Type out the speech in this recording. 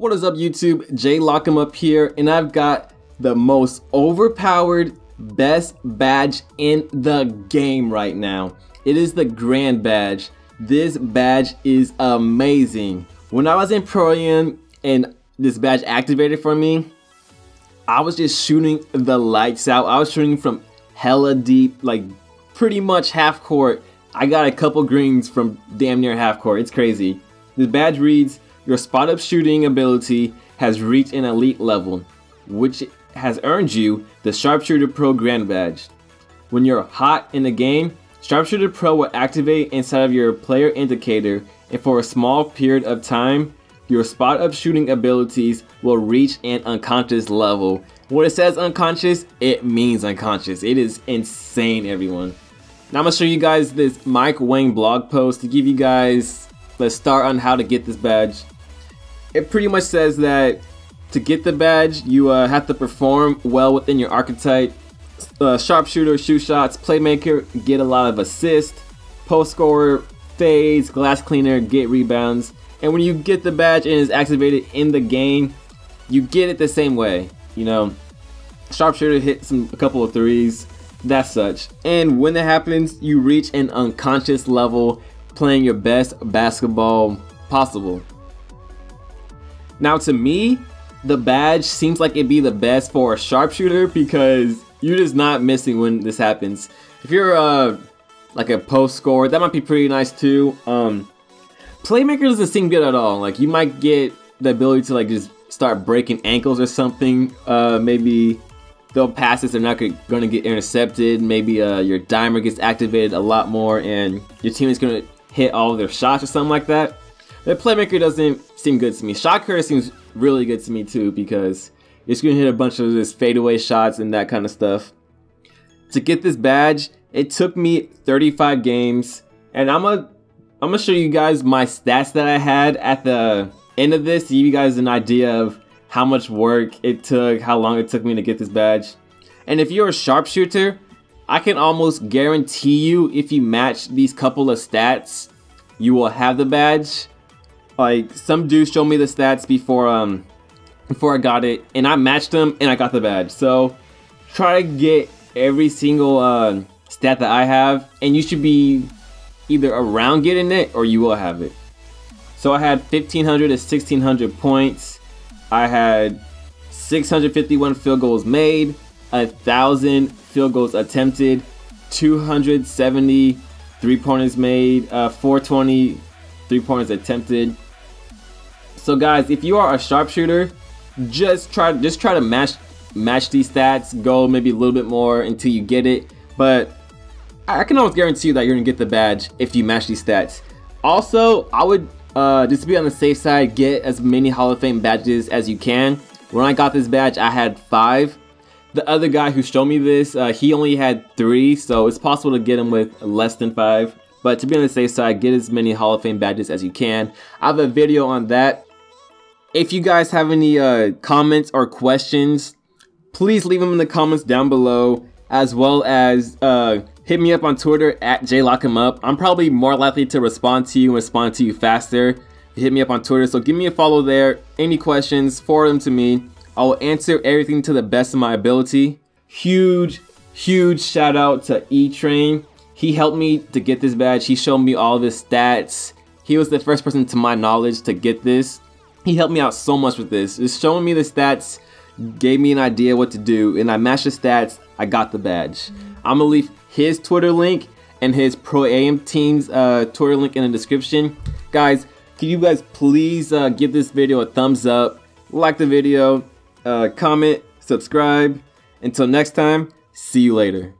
What is up YouTube? JLockEmUp here and I've got the most overpowered best badge in the game right now. It is the Grand Badge. This badge is amazing. When I was in Pro Am and this badge activated for me, I was just shooting the lights out. I was shooting from hella deep, like pretty much half court. I got a couple greens from damn near half court. It's crazy. This badge reads, your spot up shooting ability has reached an elite level, which has earned you the Sharpshooter Pro Grand Badge. When you're hot in the game, Sharpshooter Pro will activate inside of your player indicator and for a small period of time, your spot up shooting abilities will reach an unconscious level. When it says unconscious, it means unconscious. It is insane, everyone. Now I'm gonna show you guys this Mike Wang blog post to give you guys the start on how to get this badge. It pretty much says that to get the badge, you uh, have to perform well within your archetype. Uh, sharpshooter, shoot shots, playmaker, get a lot of assists, post scorer, fades, glass cleaner, get rebounds. And when you get the badge and it's activated in the game, you get it the same way. You know, sharpshooter hit some a couple of threes, that such. And when that happens, you reach an unconscious level playing your best basketball possible. Now to me, the badge seems like it'd be the best for a sharpshooter because you're just not missing when this happens. If you're uh, like a post scorer, that might be pretty nice too. Um, playmaker doesn't seem good at all. Like you might get the ability to like just start breaking ankles or something. Uh, maybe they'll passes are not going to get intercepted. Maybe uh, your dimer gets activated a lot more and your team is to hit all their shots or something like that. The playmaker doesn't seem good to me. Shot seems really good to me too because it's gonna hit a bunch of this fadeaway shots and that kind of stuff. To get this badge, it took me 35 games, and I'm gonna I'm gonna show you guys my stats that I had at the end of this to give you guys an idea of how much work it took, how long it took me to get this badge. And if you're a sharpshooter, I can almost guarantee you if you match these couple of stats, you will have the badge. Like some dude showed me the stats before um before I got it, and I matched them and I got the badge. So try to get every single uh, stat that I have, and you should be either around getting it or you will have it. So I had 1500 to 1600 points. I had 651 field goals made, a thousand field goals attempted, 270 three pointers made, uh, 420 three pointers attempted, so guys, if you are a sharpshooter, just try just try to match match these stats. Go maybe a little bit more until you get it. But I can almost guarantee you that you're gonna get the badge if you match these stats. Also, I would uh, just to be on the safe side, get as many Hall of Fame badges as you can. When I got this badge, I had five. The other guy who showed me this, uh, he only had three, so it's possible to get him with less than five. But to be on the safe side, get as many Hall of Fame badges as you can. I have a video on that if you guys have any uh, comments or questions, please leave them in the comments down below, as well as uh, hit me up on Twitter at JLockEmUp. I'm probably more likely to respond to you and respond to you faster. Hit me up on Twitter, so give me a follow there. Any questions, forward them to me. I will answer everything to the best of my ability. Huge, huge shout out to E-Train. He helped me to get this badge. He showed me all of his stats. He was the first person to my knowledge to get this. He helped me out so much with this. Just showing me the stats gave me an idea what to do, and I matched the stats. I got the badge. I'm gonna leave his Twitter link and his Pro AM team's uh, Twitter link in the description. Guys, can you guys please uh, give this video a thumbs up, like the video, uh, comment, subscribe. Until next time, see you later.